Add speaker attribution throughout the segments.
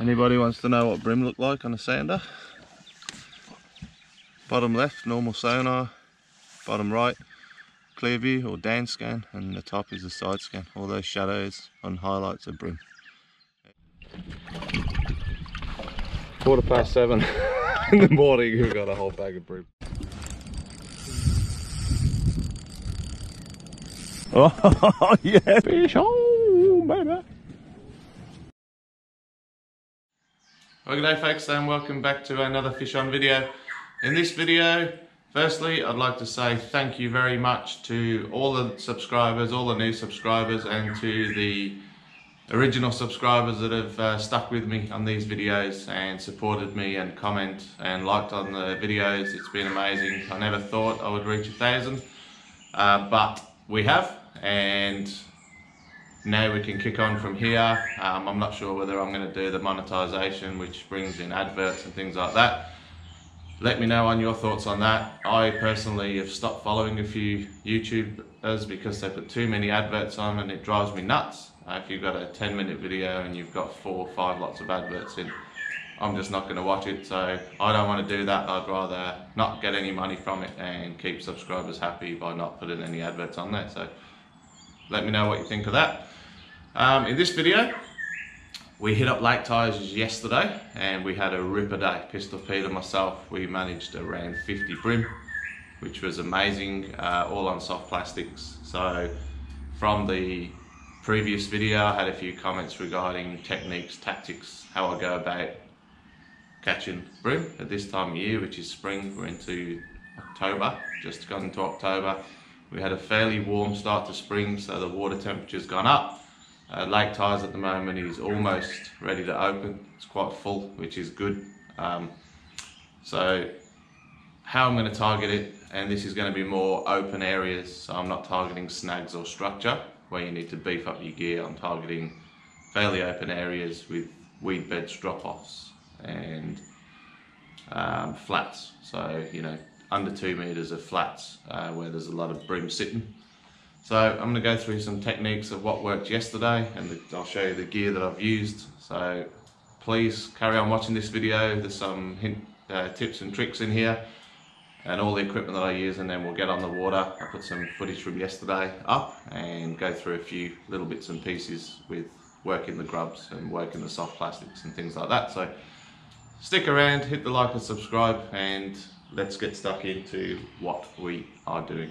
Speaker 1: Anybody wants to know what bream looked like on a sounder? Bottom left, normal sonar. Bottom right, clear view or down scan. And the top is the side scan. All those shadows and highlights of bream. Quarter past seven in the morning, we've got a whole bag of bream. Oh, yeah, fish on, baby. Well, day folks and welcome back to another Fish Onn video. In this video, firstly, I'd like to say thank you very much to all the subscribers, all the new subscribers and to the original subscribers that have uh, stuck with me on these videos and supported me and comment and liked on the videos. It's been amazing. I never thought I would reach a thousand, uh, but we have and now we can kick on from here. Um, I'm not sure whether I'm going to do the monetization, which brings in adverts and things like that. Let me know on your thoughts on that. I personally have stopped following a few YouTubers because they put too many adverts on and it drives me nuts. Uh, if you've got a 10 minute video and you've got four or five lots of adverts in, I'm just not going to watch it. So I don't want to do that. I'd rather not get any money from it and keep subscribers happy by not putting any adverts on there. So let me know what you think of that. Um, in this video, we hit up Lake Tyers yesterday and we had a ripper day. Pistol Pete and myself, we managed around 50 bream, which was amazing, uh, all on soft plastics. So from the previous video, I had a few comments regarding techniques, tactics, how I go about catching bream at this time of year, which is spring. We're into October, just gone into October. We had a fairly warm start to spring, so the water temperature's gone up uh, Lake Tyers at the moment is almost ready to open. It's quite full, which is good. Um, so how I'm going to target it, and this is going to be more open areas, so I'm not targeting snags or structure where you need to beef up your gear. I'm targeting fairly open areas with weed beds drop-offs and um, flats. So, you know, under two meters of flats uh, where there's a lot of bream sitting. So I'm going to go through some techniques of what worked yesterday and the, I'll show you the gear that I've used. So please carry on watching this video. There's some hint, uh, tips and tricks in here and all the equipment that I use and then we'll get on the water. I put some footage from yesterday up and go through a few little bits and pieces with working the grubs and working the soft plastics and things like that. So stick around, hit the like and subscribe and let's get stuck into what we are doing.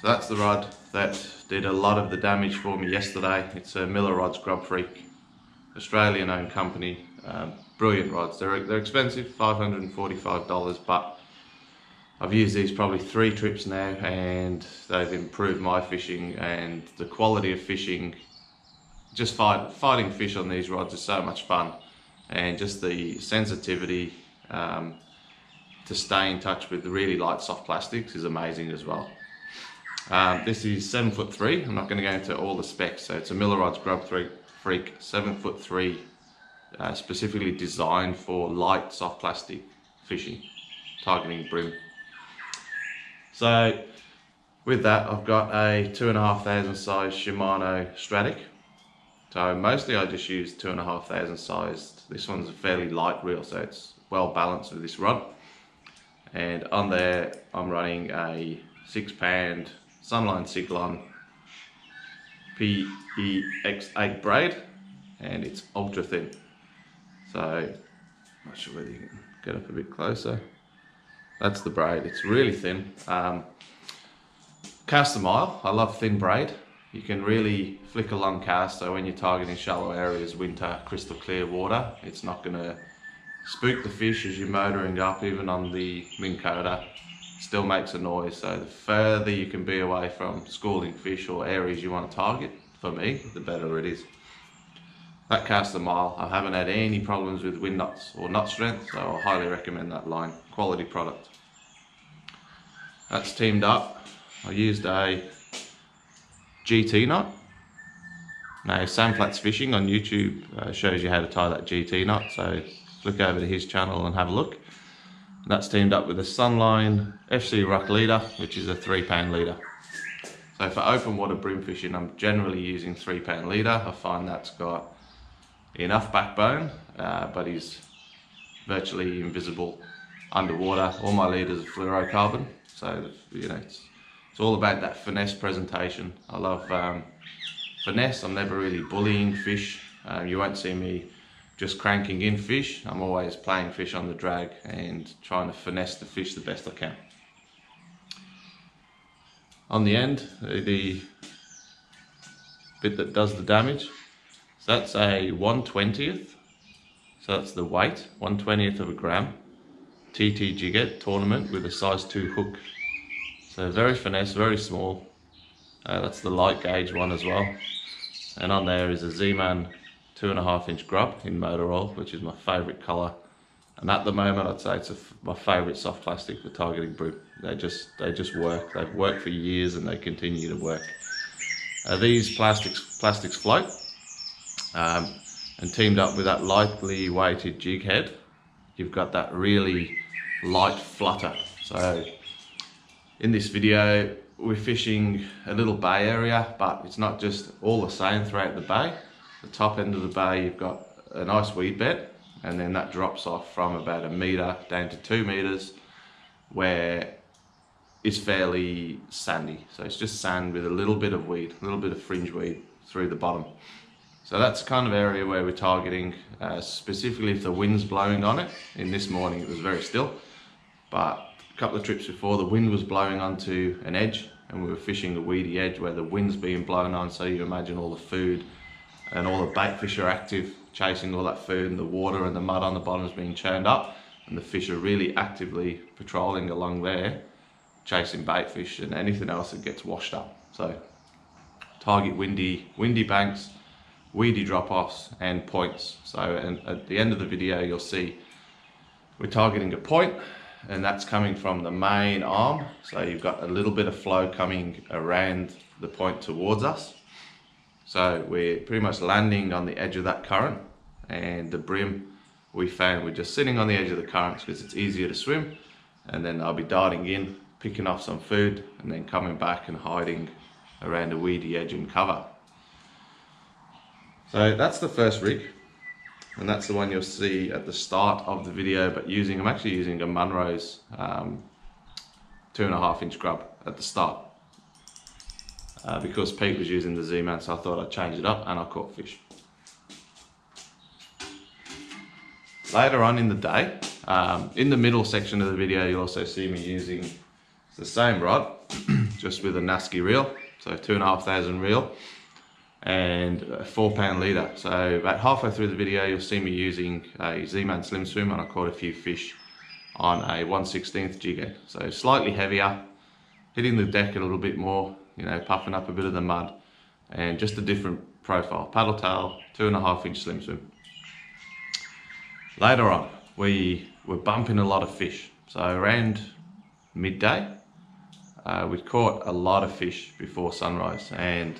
Speaker 1: So that's the rod that did a lot of the damage for me yesterday. It's a Millerods Grub Freak, Australian owned company. Um, brilliant rods. They're, they're expensive, $545, but I've used these probably three trips now and they've improved my fishing and the quality of fishing. Just fight, fighting fish on these rods is so much fun and just the sensitivity um, to stay in touch with really light soft plastics is amazing as well. Um, this is seven foot three. I'm not going to go into all the specs. So it's a Millerods Grub Freak, seven foot three, uh, specifically designed for light soft plastic fishing, targeting bream. So with that, I've got a two and a half thousand size Shimano Stratic. So mostly I just use two and a half thousand sized. This one's a fairly light reel, so it's well balanced with this rod. And on there, I'm running a six pound Sunline Cyclone PEX8 braid and it's ultra thin. So, not sure whether you can get up a bit closer. That's the braid, it's really thin. Um, cast a mile, I love thin braid. You can really flick a long cast so when you're targeting shallow areas, winter, crystal clear water, it's not gonna spook the fish as you're motoring up even on the Minn still makes a noise. So the further you can be away from schooling fish or areas you want to target, for me, the better it is. That casts a mile. I haven't had any problems with wind knots or knot strength, so I highly recommend that line. Quality product. That's teamed up. I used a GT knot. Now Sam Flats Fishing on YouTube uh, shows you how to tie that GT knot, so look over to his channel and have a look. That's teamed up with a Sunline FC Rock leader, which is a three pound leader. So for open water bream fishing, I'm generally using three pound leader. I find that's got enough backbone, uh, but he's virtually invisible underwater. All my leaders are fluorocarbon, so you know it's, it's all about that finesse presentation. I love um, finesse. I'm never really bullying fish. Uh, you won't see me just cranking in fish. I'm always playing fish on the drag and trying to finesse the fish the best I can. On the end, the bit that does the damage, so that's a 120th, so that's the weight, 120th of a gram, TT jighead tournament with a size 2 hook. So very finesse, very small. Uh, that's the light gauge one as well. And on there is a Z-Man two and a half inch grub in motor oil, which is my favourite colour. And at the moment, I'd say it's my favourite soft plastic for targeting bream. They just they just work. They've worked for years and they continue to work. Uh, these plastics plastics float, um, and teamed up with that lightly weighted jig head, you've got that really light flutter. So in this video, we're fishing a little bay area, but it's not just all the same throughout the bay the top end of the bay you've got a nice weed bed and then that drops off from about a metre down to two metres where it's fairly sandy. So it's just sand with a little bit of weed, a little bit of fringe weed through the bottom. So that's kind of area where we're targeting, uh, specifically if the wind's blowing on it. In this morning it was very still, but a couple of trips before the wind was blowing onto an edge and we were fishing a weedy edge where the wind's being blown on so you imagine all the food and all the bait fish are active, chasing all that food and the water and the mud on the bottom is being churned up and the fish are really actively patrolling along there, chasing bait fish and anything else that gets washed up. So target windy, windy banks, weedy drop-offs and points. So and at the end of the video you'll see we're targeting a point and that's coming from the main arm. So you've got a little bit of flow coming around the point towards us so we're pretty much landing on the edge of that current and the bream we found we're just sitting on the edge of the current because it's easier to swim and then I'll be darting in, picking off some food and then coming back and hiding around a weedy edge and cover. So that's the first rig and that's the one you'll see at the start of the video but using, I'm actually using a Munro's um, two and a half inch grub at the start uh, because Pete was using the Z-Man so I thought I'd change it up and I caught fish. Later on in the day, um, in the middle section of the video you'll also see me using the same rod just with a Nasci reel, so two and a half thousand reel and a four pound leader. So about halfway through the video you'll see me using a Z-Man Slim Swim and I caught a few fish on a 1 16th jig. So slightly heavier, hitting the deck a little bit more you know, puffing up a bit of the mud and just a different profile. Paddle tail, two and a half inch slim swim. Later on, we were bumping a lot of fish. So around midday, uh, we caught a lot of fish before sunrise and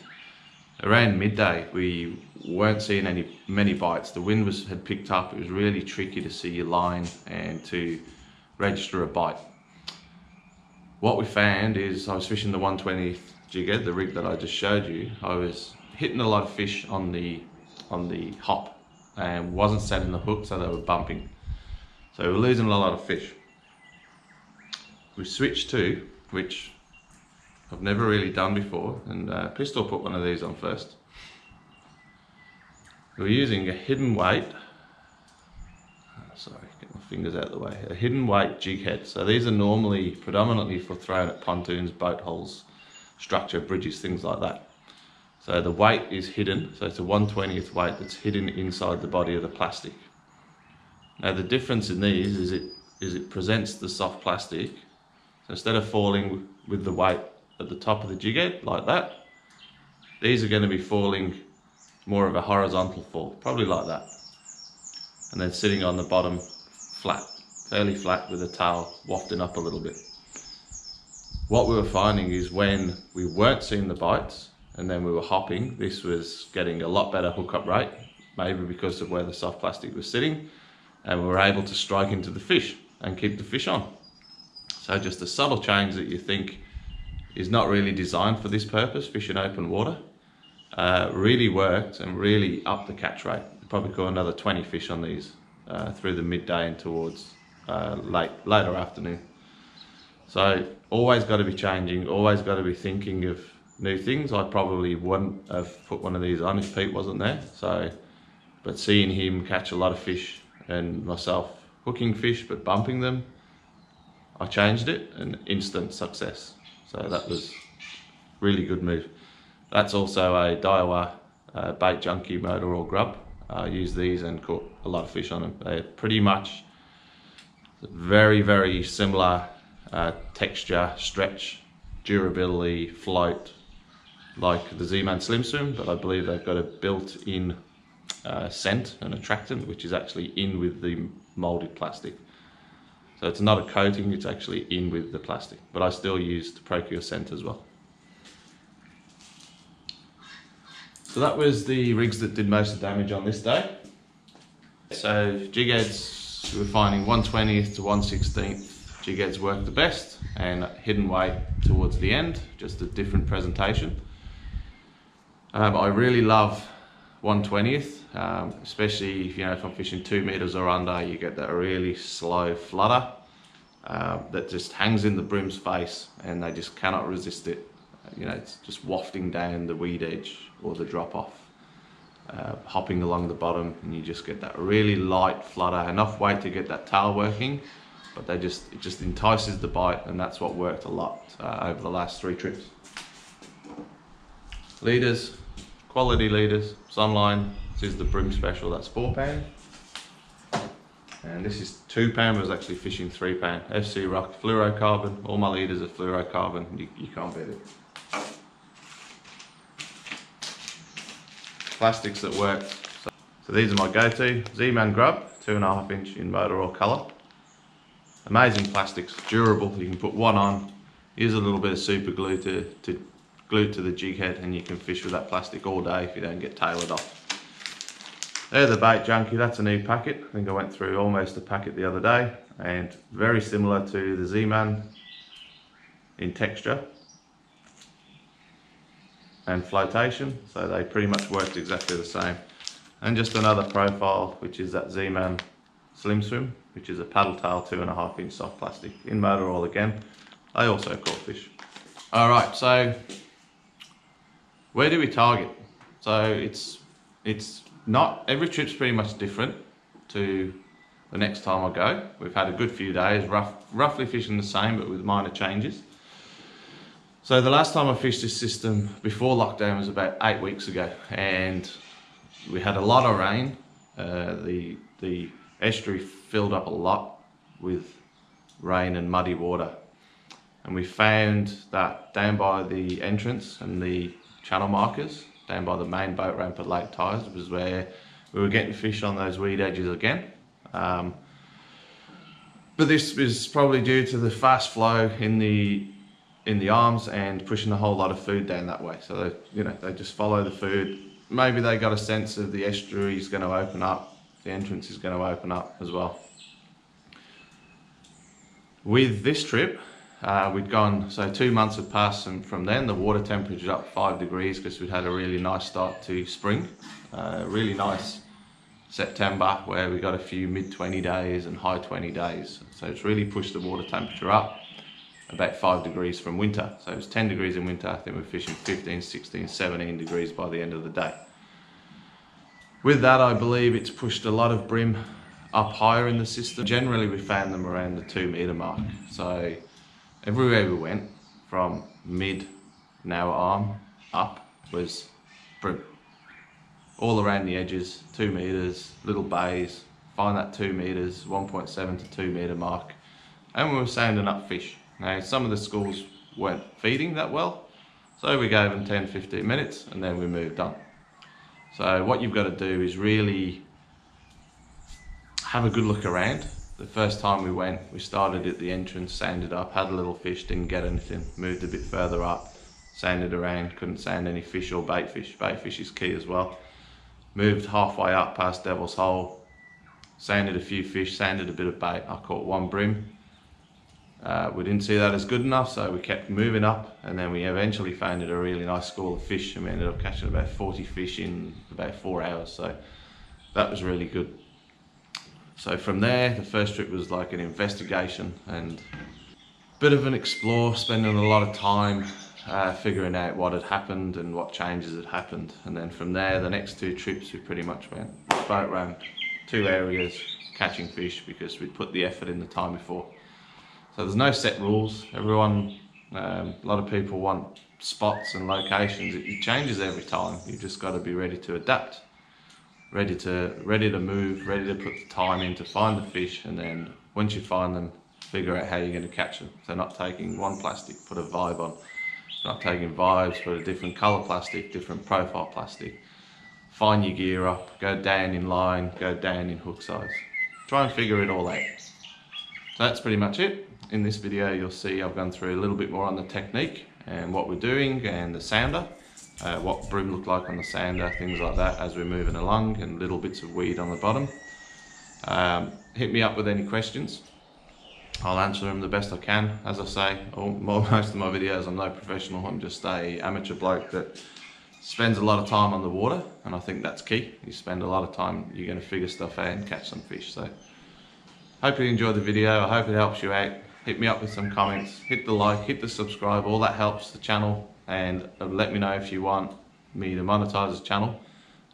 Speaker 1: around midday we weren't seeing any many bites. The wind was had picked up. It was really tricky to see your line and to register a bite. What we found is I was fishing the 120th jigger, the rig that I just showed you, I was hitting a lot of fish on the on the hop and wasn't setting the hook so they were bumping. So we were losing a lot of fish. We switched to, which I've never really done before, and uh, Pistol put one of these on first. We're using a hidden weight, sorry, get my fingers out of the way, a hidden weight jig head. So these are normally predominantly for throwing at pontoons, boat hulls, structure, bridges, things like that. So the weight is hidden, so it's a 120th weight that's hidden inside the body of the plastic. Now the difference in these is it is it presents the soft plastic. So instead of falling with the weight at the top of the jig head like that, these are going to be falling more of a horizontal fall, probably like that. And then sitting on the bottom flat, fairly flat with the tail wafting up a little bit what we were finding is when we weren't seeing the bites and then we were hopping, this was getting a lot better hookup rate, maybe because of where the soft plastic was sitting, and we were able to strike into the fish and keep the fish on. So just a subtle change that you think is not really designed for this purpose, fish in open water, uh, really worked and really upped the catch rate. probably caught another 20 fish on these uh, through the midday and towards uh, late later afternoon. So always got to be changing, always got to be thinking of new things. I probably wouldn't have put one of these on if Pete wasn't there. So, but seeing him catch a lot of fish and myself hooking fish but bumping them, I changed it and instant success. So that was really good move. That's also a Daiwa uh, bait junkie motor or grub. I use these and caught a lot of fish on them. They're pretty much very, very similar uh, texture, stretch, durability, float, like the Z-Man Slim Swim, but I believe they've got a built-in uh, scent and attractant, which is actually in with the molded plastic. So it's not a coating, it's actually in with the plastic, but I still use the Pro-Cure scent as well. So that was the rigs that did most of the damage on this day. So jig heads, we were finding 120th to 116th jig heads worked the best and hidden weight towards the end, just a different presentation. Um, I really love 120th, um, especially if, you know, if I'm fishing two meters or under, you get that really slow flutter uh, that just hangs in the bream's face and they just cannot resist it. You know, it's just wafting down the weed edge or the drop off, uh, hopping along the bottom and you just get that really light flutter, enough weight to get that tail working, but they just, it just entices the bite and that's what worked a lot uh, over the last three trips. Leaders, quality leaders, Sunline, this is the bream special, that's four pound. And this is two pound, was actually fishing three pound. FC Rock, fluorocarbon, all my leaders are fluorocarbon, you, you can't beat it. Plastics that work. So, so these are my go-to, Z-Man Grub, two and a half inch in motor or colour. Amazing plastics, durable, you can put one on, use a little bit of super glue to, to glued to the jig head and you can fish with that plastic all day if you don't get tailored off. There's the bait junkie, that's a new packet. I think I went through almost a packet the other day and very similar to the Z-Man in texture and flotation. So they pretty much worked exactly the same. And just another profile, which is that Z-Man Slim Swim, which is a paddle tail two and a half inch soft plastic in motor oil again. They also caught fish. All right, so where do we target? So it's it's not every trip's pretty much different to the next time I go. We've had a good few days, rough, roughly fishing the same, but with minor changes. So the last time I fished this system before lockdown was about eight weeks ago, and we had a lot of rain. Uh, the the estuary filled up a lot with rain and muddy water, and we found that down by the entrance and the channel markers down by the main boat ramp at Lake Tyers was where we were getting fish on those weed edges again. Um, but this is probably due to the fast flow in the in the arms and pushing a whole lot of food down that way. So they, you know they just follow the food. Maybe they got a sense of the estuary is going to open up, the entrance is going to open up as well. With this trip, uh, we'd gone, so two months had passed and from then the water temperature up five degrees because we'd had a really nice start to spring. Uh, really nice September where we got a few mid 20 days and high 20 days. So it's really pushed the water temperature up about five degrees from winter. So it was 10 degrees in winter, then we're fishing 15, 16, 17 degrees by the end of the day. With that, I believe it's pushed a lot of bream up higher in the system. Generally, we found them around the two meter mark. So everywhere we went, from mid Nowa arm up, was bream. All around the edges, two meters, little bays, find that two meters, 1.7 to two meter mark, and we were sounding up fish. Now, some of the schools weren't feeding that well, so we gave them 10, 15 minutes and then we moved on. So what you've got to do is really have a good look around the first time we went, we started at the entrance, sounded up, had a little fish, didn't get anything, moved a bit further up, sounded around, couldn't sound any fish or bait fish. Bait fish is key as well. Moved halfway up past Devil's Hole, sounded a few fish, sounded a bit of bait. I caught one bream. Uh, we didn't see that as good enough, so we kept moving up, and then we eventually found a really nice school of fish, and we ended up catching about 40 fish in about four hours. So that was really good. So from there, the first trip was like an investigation and bit of an explore, spending a lot of time uh, figuring out what had happened and what changes had happened. And then from there, the next two trips, we pretty much went boat round, two areas, catching fish because we'd put the effort in the time before. So there's no set rules. Everyone, um, a lot of people want spots and locations. It, it changes every time. You've just got to be ready to adapt, ready to ready to move, ready to put the time in to find the fish, and then once you find them, figure out how you're going to catch them. So not taking one plastic, put a vibe on. Not taking vibes, put a different color plastic, different profile plastic. Find your gear up, go down in line, go down in hook size. Try and figure it all out. That's pretty much it. In this video you'll see I've gone through a little bit more on the technique and what we're doing and the sounder, uh, what bream looked like on the sounder, things like that as we're moving along and little bits of weed on the bottom. Um, hit me up with any questions. I'll answer them the best I can. As I say, all, most of my videos I'm no professional, I'm just a amateur bloke that spends a lot of time on the water and I think that's key. You spend a lot of time, you're going to figure stuff out and catch some fish. So hope you enjoyed the video. I hope it helps you out. Hit me up with some comments, hit the like, hit the subscribe, all that helps the channel and uh, let me know if you want me to monetize the channel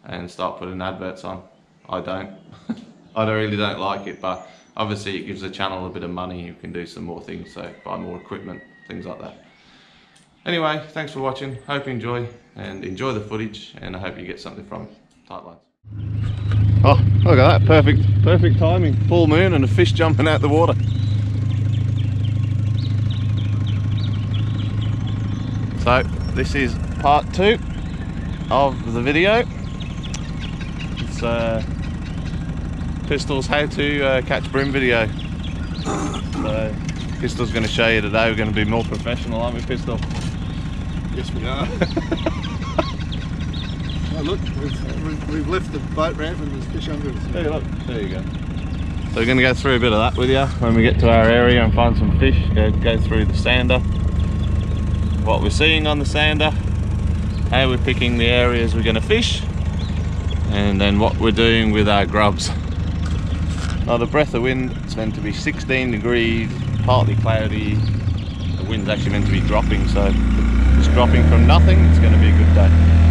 Speaker 1: and start putting adverts on. I don't. I really don't like it, but obviously it gives the channel a bit of money. You can do some more things, so buy more equipment, things like that. Anyway, thanks for watching. Hope you enjoy and enjoy the footage and I hope you get something from it. Tight lines. Oh, look at that. Perfect, perfect timing. Full moon and a fish jumping out the water. So, this is part two of the video. It's uh, Pistol's how to uh, catch bream video. So, Pistol's going to show you today. We're going to be more professional, aren't we, Pistol?
Speaker 2: Yes, we are. look, we've, we've left the boat ramp and there's fish under us.
Speaker 1: Hey, look, there you go. So we're going to go through a bit of that with you when we get to our area and find some fish. Go, go through the sounder, what we're seeing on the sounder, how we're picking the areas we're going to fish, and then what we're doing with our grubs. Now the breath of wind, is meant to be 16 degrees, partly cloudy. The wind's actually meant to be dropping, so it's dropping from nothing. It's going to be a good day.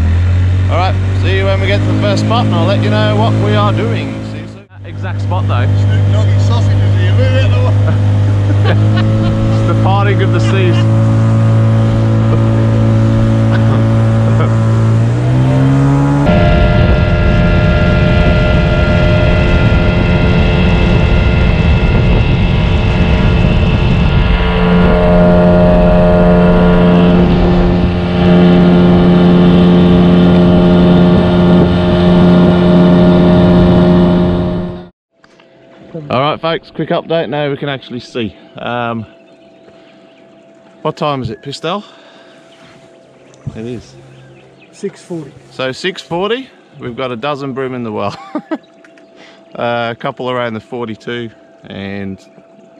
Speaker 1: All right, see you when we get to the first spot, and I'll let you know what we are doing. See you soon. Exact spot though.
Speaker 2: Snoop Doggy sausages here, move out the way.
Speaker 1: It's the parting of the seas. All quick update now we can actually see. Um, what time is it, Pistol? It is.
Speaker 2: 640.
Speaker 1: So 6.40, we've got a dozen bream in the well. uh, a couple around the 42 and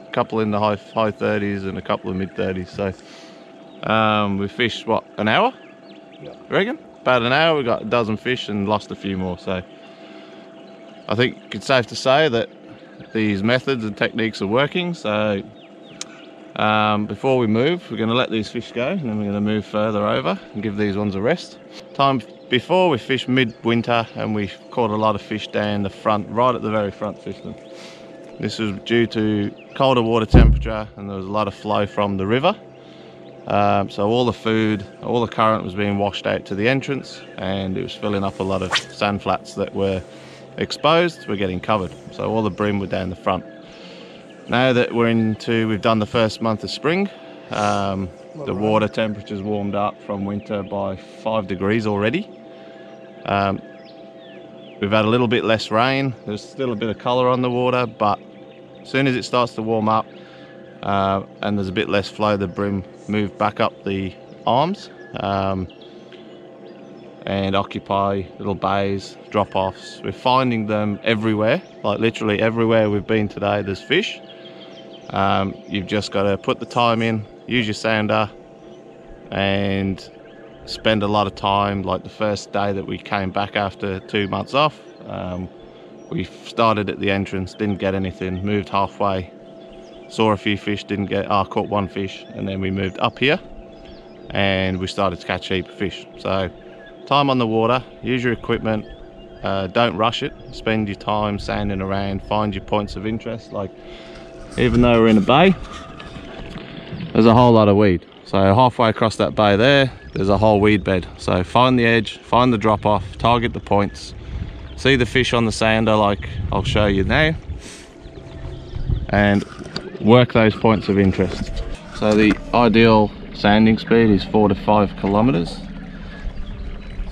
Speaker 1: a couple in the high, high 30s and a couple of mid 30s. So um, we fished, what, an hour?
Speaker 2: Yeah.
Speaker 1: reckon? About an hour, we got a dozen fish and lost a few more. So I think it's safe to say that these methods and techniques are working. So um, before we move, we're going to let these fish go and then we're going to move further over and give these ones a rest. Time before we fished mid-winter and we caught a lot of fish down the front, right at the very front system. This was due to colder water temperature and there was a lot of flow from the river. Um, so all the food, all the current was being washed out to the entrance and it was filling up a lot of sand flats that were exposed, we're getting covered. So all the bream were down the front. Now that we're into, we've done the first month of spring, um, the water temperature's warmed up from winter by five degrees already. Um, we've had a little bit less rain, there's still a bit of colour on the water, but as soon as it starts to warm up uh, and there's a bit less flow, the bream move back up the arms. Um, and occupy little bays, drop offs. We're finding them everywhere, like literally everywhere we've been today, there's fish. Um, you've just got to put the time in, use your sounder, and spend a lot of time. Like the first day that we came back after two months off, um, we started at the entrance, didn't get anything, moved halfway, saw a few fish, didn't get, ah, caught one fish, and then we moved up here and we started to catch heap of fish. So time on the water, use your equipment, uh, don't rush it, spend your time sounding around, find your points of interest. Like even though we're in a bay, there's a whole lot of weed. So halfway across that bay there, there's a whole weed bed. So find the edge, find the drop off, target the points, see the fish on the sounder like I'll show you now, and work those points of interest. So the ideal sounding speed is four to five kilometers.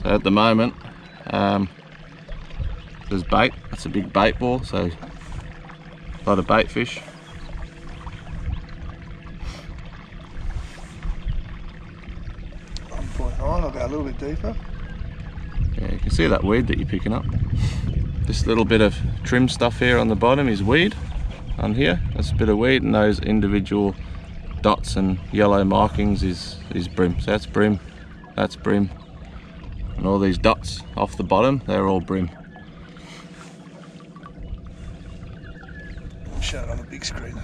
Speaker 1: So at the moment, um, there's bait, that's a big bait ball, so a lot of bait fish.
Speaker 2: Nine, I'll go a little bit deeper.
Speaker 1: Yeah, you can see that weed that you're picking up. This little bit of trim stuff here on the bottom is weed. On here, that's a bit of weed, and those individual dots and yellow markings is, is bream. So that's bream, that's bream. And all these dots off the bottom, they're all bream
Speaker 2: Show it on the big screen.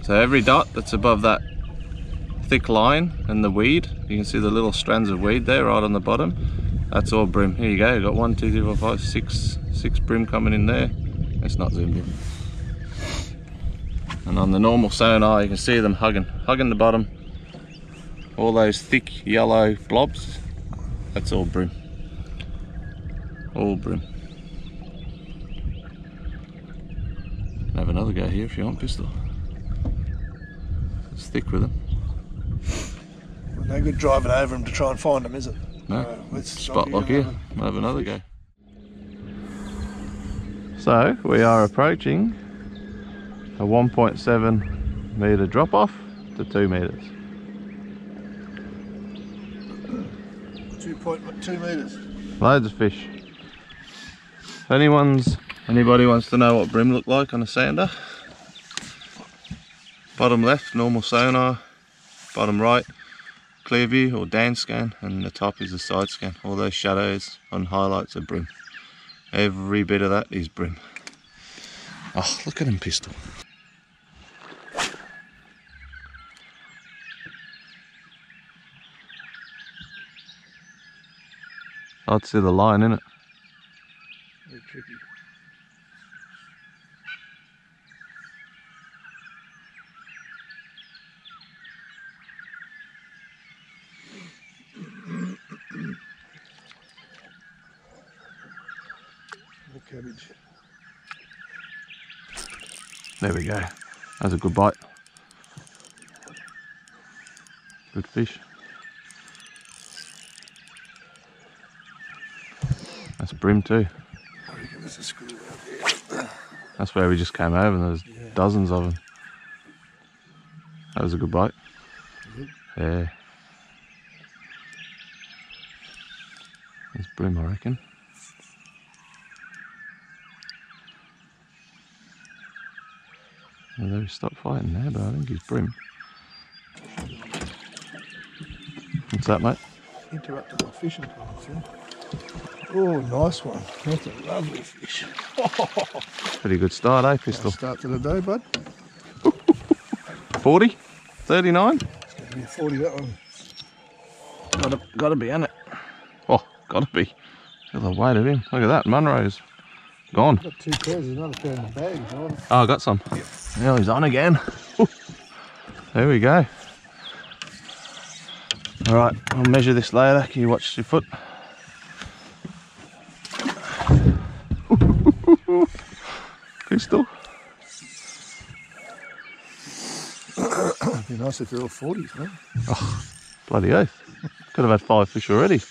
Speaker 1: So every dot that's above that thick line and the weed, you can see the little strands of weed there right on the bottom. That's all bream Here you go, you've got one, two, three, four, five, six, six bream coming in there. It's not zoomed in. And on the normal sonar, you can see them hugging, hugging the bottom. All those thick yellow blobs, that's all bream. All bream. Have another go here if you want, pistol. It's thick with them.
Speaker 2: No good driving over them to try and find them, is it?
Speaker 1: No.
Speaker 2: Uh,
Speaker 1: Spot lock here. Have another go. So we are approaching a 1.7 metre drop off to 2
Speaker 2: metres. 2.2 metres.
Speaker 1: Loads of fish. If anyone's, anybody wants to know what bream look like on a sounder, bottom left, normal sonar, bottom right, clear view or down scan, and the top is the side scan. All those shadows and highlights are bream. Every bit of that is bream. Oh, look at him pistol. I'd see the line in it.
Speaker 2: Very tricky. More cabbage.
Speaker 1: There we go. That's a good bite. Good fish. Brim too.
Speaker 2: There's a screw out there.
Speaker 1: That's where we just came over and there's
Speaker 2: Yeah.
Speaker 1: dozens of them. That was a good bite.
Speaker 2: Mhm.
Speaker 1: Yeah. There's bream, I reckon. Well, they stopped fighting there, but I think he's bream. What's that, mate?
Speaker 2: Interrupted my fishing time, Phil. Oh, nice one. That's a lovely fish.
Speaker 1: Pretty good start, eh,
Speaker 2: Nice
Speaker 1: pistol?
Speaker 2: start to the day, bud.
Speaker 1: 40? 39?
Speaker 2: It's going to be a 40 that one.
Speaker 1: Gotta, gotta be, in it. Oh, gotta be. Look at the weight of him. Look at that, Munro's gone.
Speaker 2: Got two pairs, there's another pair in the bag. if.
Speaker 1: Oh, I got some. Yeah, he's on again. there we go. All right, I'll measure this later. Can you watch your foot? Pistol.
Speaker 2: It'd be nice if they're all 40s, man.
Speaker 1: Bloody oath. Could have had five fish already.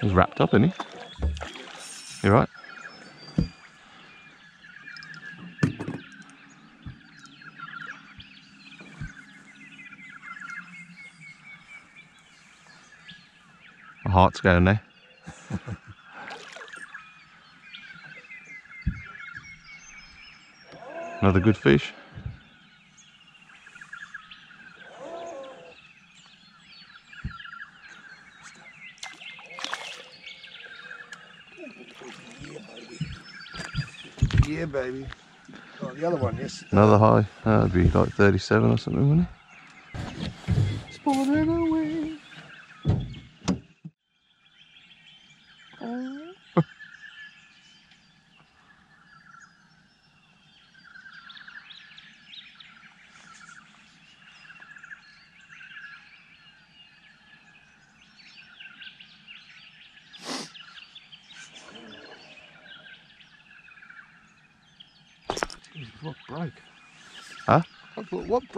Speaker 1: He's wrapped up, isn't he? You're right? heart's going there. Another good fish.
Speaker 2: Yeah, baby. Oh, the other one, yes.
Speaker 1: Another high. That would be like 37 or something, wouldn't it?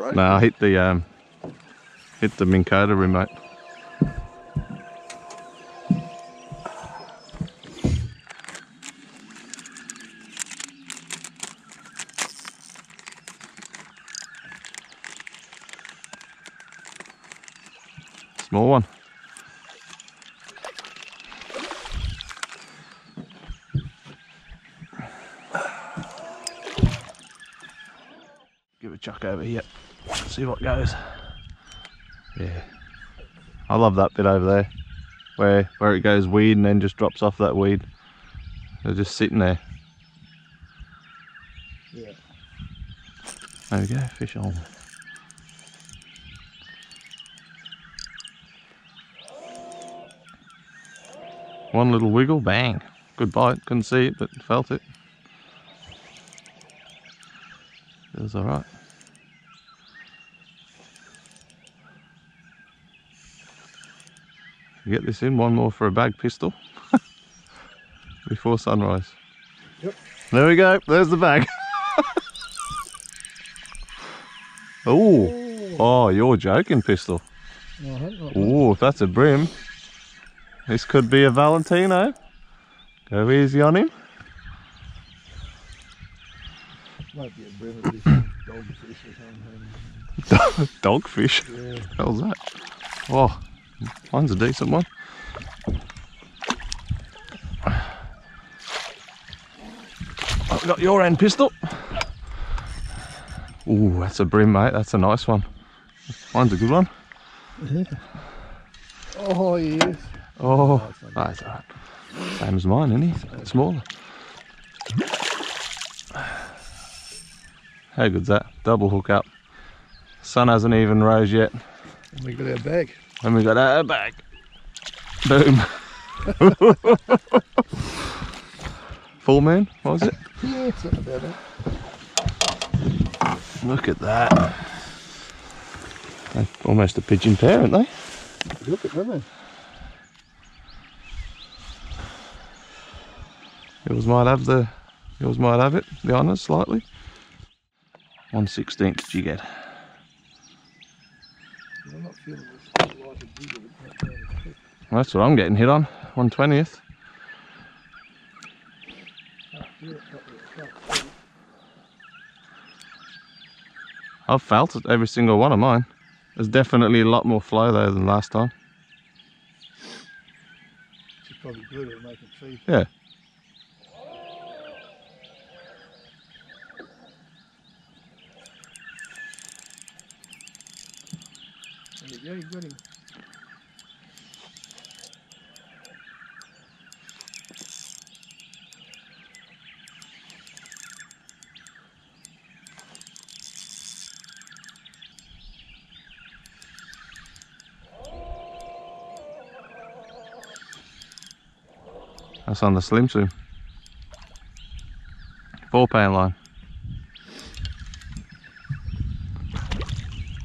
Speaker 2: Broke?
Speaker 1: No, I hit the um, hit the Minn Kota remote. Small one. Give a chuck over here. See what goes. Yeah. I love that bit over there. Where where it goes weed and then just drops off that weed. They're just sitting there.
Speaker 2: Yeah.
Speaker 1: There we go, fish on. One little wiggle, bang. Good bite, couldn't see it, but felt it. It was alright. Get this in, one more for a bag pistol. Before sunrise.
Speaker 2: Yep.
Speaker 1: There we go, there's the bag. oh, oh, you're joking, pistol. Uh-huh.
Speaker 2: No, I haven't got one.
Speaker 1: Oh, if that's a bream, this could be a Valentino. Go easy on him.
Speaker 2: Might be a bream of this dogfish or something.
Speaker 1: Dogfish.
Speaker 2: Yeah.
Speaker 1: How's that? Oh, mine's a decent one. I've got your end pistol. Ooh, that's a bream, mate. That's a nice one. Mine's a good one.
Speaker 2: Oh, yes.
Speaker 1: Oh, ah, that's alright. Same as mine, isn't he? Smaller. How good's that? Double hook up. Sun hasn't even rose yet.
Speaker 2: And we got our bag.
Speaker 1: And we got out our bag. Boom. Full moon, what was it?
Speaker 2: Yeah, something about that.
Speaker 1: Look at that. They're almost a pigeon pair, aren't they?
Speaker 2: Look at them.
Speaker 1: Yours might have the yours might have it, the honours slightly. One sixteenth did you get?
Speaker 2: I'm not feeling this light of jiggle. It's not down the
Speaker 1: That's what I'm getting hit on. One twentieth.
Speaker 2: Can't feel it properly. I can't feel it.
Speaker 1: I've felt it, every single one of mine. There's definitely a lot more flow though than last time.
Speaker 2: She's probably good at making feed.
Speaker 1: Yeah.
Speaker 2: There you go,
Speaker 1: That's on the slim swim. Four pound line.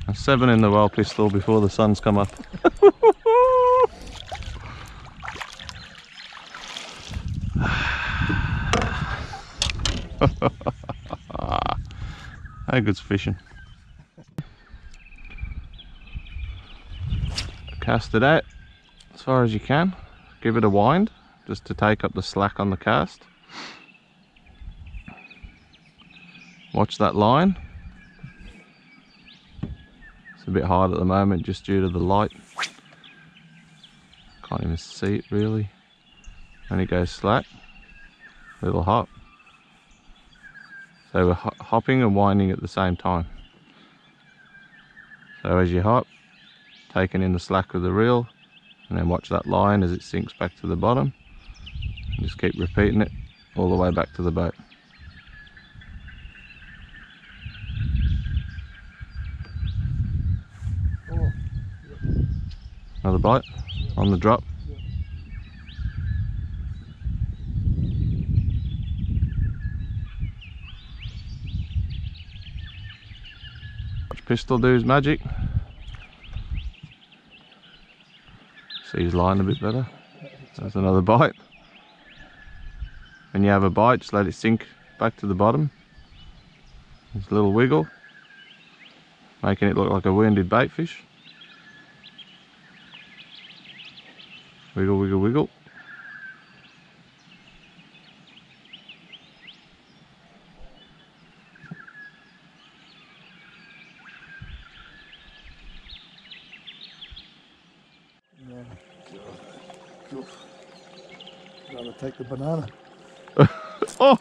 Speaker 1: And seven in the well pistol before the sun's come up. How good's fishing? Cast it out as far as you can. Give it a wind just to take up the slack on the cast. Watch that line. It's a bit hard at the moment just due to the light. Can't even see it really. Only goes slack. Little hop. So we're hopping and winding at the same time. So as you hop, taking in the slack of the reel, and then watch that line as it sinks back to the bottom. Just keep repeating it all the way back to the boat. Another bite on the drop. Watch Pistol do his magic. See his line a bit better. That's another bite. When you have a bite, just let it sink back to the bottom. There's a little wiggle, making it look like a wounded bait fish. Wiggle, wiggle, wiggle.
Speaker 2: Rather take the banana.
Speaker 1: Oh,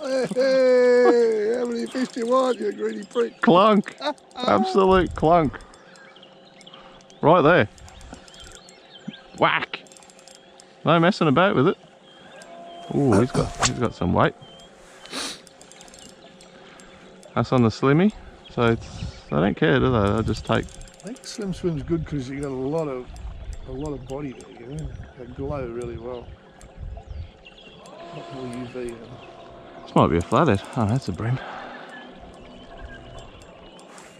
Speaker 2: Hey, hey, how many fish do you want, you greedy prick?
Speaker 1: clunk! Absolute clunk. Right there. Whack! No messing about with it. Oh, he's got he's got some weight. That's on the slimmy, so it's, they don't care, do they? They just take.
Speaker 2: I think Slim Swim's good because you got a lot of a lot of body there, you know. They glow really well. Not more UV. and-
Speaker 1: This might be a flathead. Oh, that's a bream.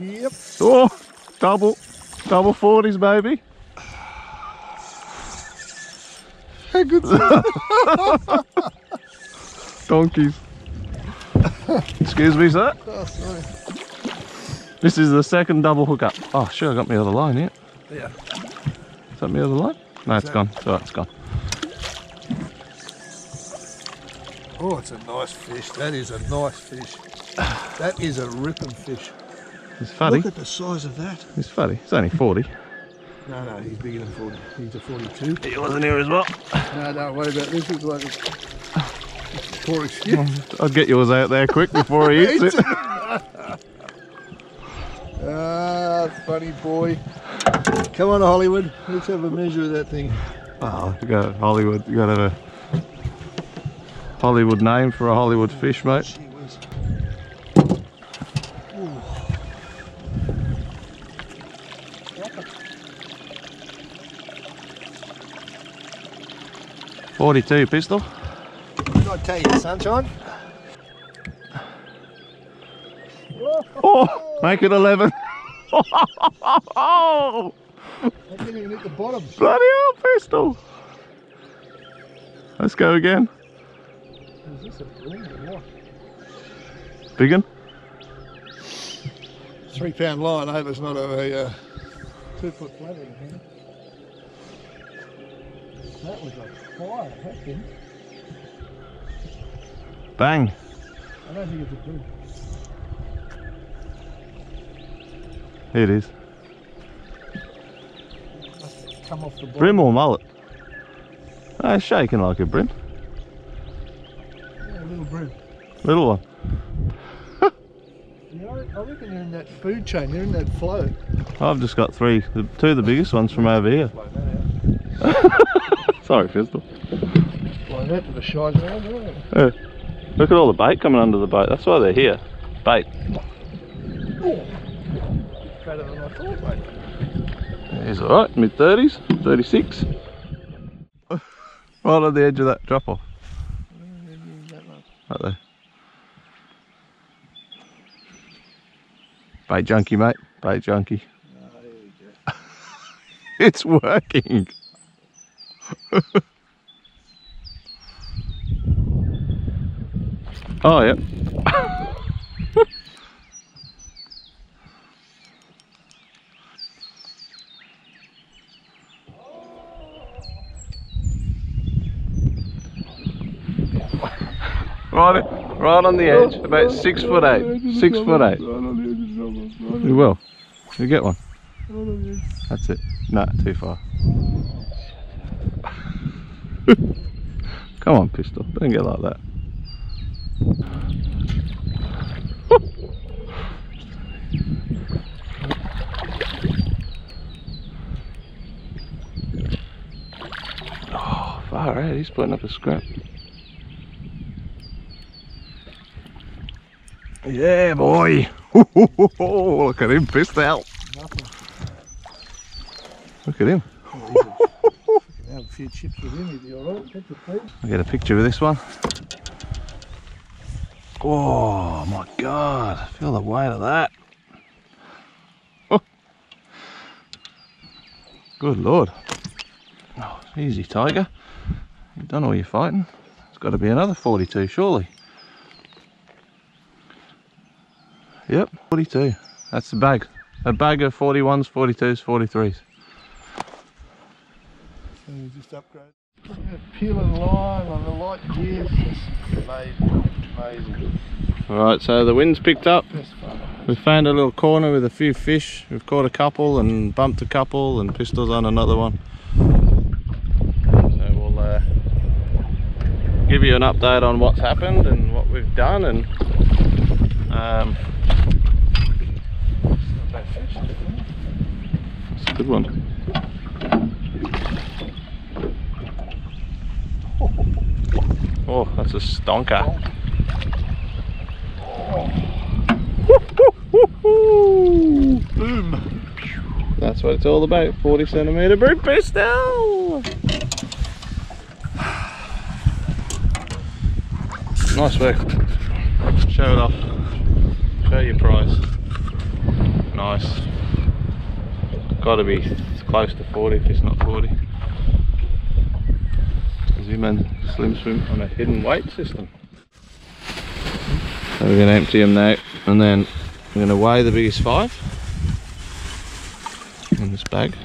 Speaker 2: Yep.
Speaker 1: Oh, double, double forties, baby.
Speaker 2: How good
Speaker 1: Donkeys. Excuse me, sir.
Speaker 2: oh, sorry.
Speaker 1: This is the second double hookup. Oh, sure, I got my other line here.
Speaker 2: Yeah.
Speaker 1: Is that my other line? No, it's
Speaker 2: that-
Speaker 1: gone. It's alright, it's gone.
Speaker 2: Oh, it's a nice fish. That is a nice fish. That is a ripping fish.
Speaker 1: It's funny.
Speaker 2: Look at the size of that.
Speaker 1: It's funny. It's only 40.
Speaker 2: No, no, he's bigger than 40. He's a 42.
Speaker 1: He wasn't here as well.
Speaker 2: No, don't worry about this. It's like a poor excuse.
Speaker 1: I'll get yours out there quick before he eats it.
Speaker 2: Ah, funny boy. Come on, Hollywood. Let's have a measure of that thing.
Speaker 1: Oh, you got Hollywood. You got to have a Hollywood name for a Hollywood fish, mate. Forty-two pistol.
Speaker 2: I tell you, sunshine?
Speaker 1: Oh, make it eleven. oh,
Speaker 2: I didn't even hit the bottom.
Speaker 1: bloody hell, pistol. Let's go again.
Speaker 2: Is this a broom or what?
Speaker 1: Big one.
Speaker 2: Three pound line. I hope it's not a, uh, two foot flathead. huh? That was a fire, thing.
Speaker 1: Bang.
Speaker 2: I don't think it's a broom.
Speaker 1: Here it is.
Speaker 2: Have come off the bottom.
Speaker 1: Brim or mullet? Oh, it's shaking like a bream.
Speaker 2: Yeah, a little broom.
Speaker 1: Little one.
Speaker 2: I reckon they're in that food chain. They're in that flow.
Speaker 1: I've just got three, the, two of the biggest ones from over here.
Speaker 2: Blow that out.
Speaker 1: Sorry, pistol.
Speaker 2: Blow that to the shies around there.
Speaker 1: Yeah. Look at all the bait coming under the boat. That's why they're here. Bait.
Speaker 2: Better than I thought, mate.
Speaker 1: He's alright, mid 30s, 36. right on the edge of that drop off. Right there. Bait junkie, mate. Bait junkie. it's working. oh, yeah. Right, right on the edge, about six foot eight. Six foot eight. You will. You get one. That's it. Nah, too far. Come on, pistol. Don't get like that. oh, far out. He's putting up a scrap. Yeah, boy. Look at him, pissed out.
Speaker 2: Nothing.
Speaker 1: Look at him.
Speaker 2: have a few chips with him, he'd be alright.
Speaker 1: I'll get a picture of this one. Oh my god, feel the weight of that. Good lord. Oh, easy tiger. You've done all your fighting. It's got to be another 42 surely. Yep, 42. That's the bag. A bag of 41s, 42s, 43s.
Speaker 2: So we just upgrade. Peeling line on the light gears. Amazing. Amazing.
Speaker 1: Alright, so the wind's picked up.
Speaker 2: Best fun.
Speaker 1: We found a little corner with a few fish. We've caught a couple and bumped a couple and pistols on another one. So we'll uh, give you an update on what's happened and what we've done and um, it's a good one. Oh, that's a stonker.
Speaker 2: Boom.
Speaker 1: That's what it's all about. 40 centimeter bird pistol. Nice work. Show it off. Show your prize. Nice. Got to be close to 40 if it's not 40. Zoom in, slim swim on a hidden weight system. So we're going to empty them now and then we're going to weigh the biggest five in this bag.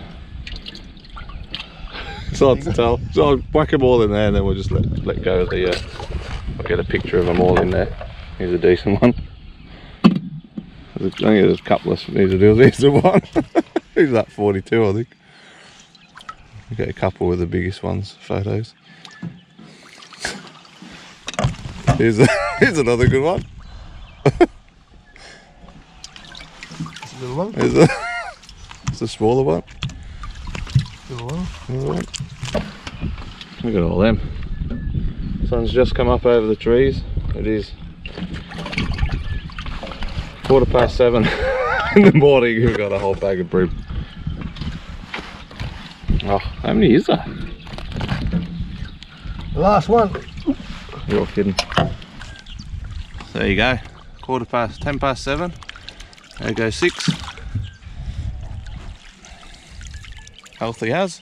Speaker 1: It's hard to tell. So I'll whack them all in there and then we'll just let, let go of the, uh, I'll get a picture of them all in there. Here's a decent one. There's think there's a couple of these are deals. Here's the one. Here's that 42 I think. We get a couple with the biggest ones, photos. Here's, a, here's another good one.
Speaker 2: It's a little one.
Speaker 1: Here's a, it's a smaller one.
Speaker 2: Little one.
Speaker 1: Another one. Look at all them. Sun's just come up over the trees. It is quarter past seven in the morning. We've got a whole bag of brew. Oh, how many is that?
Speaker 2: The last one.
Speaker 1: You're kidding. So There you go. Quarter past, ten past seven. There goes six. Healthy as.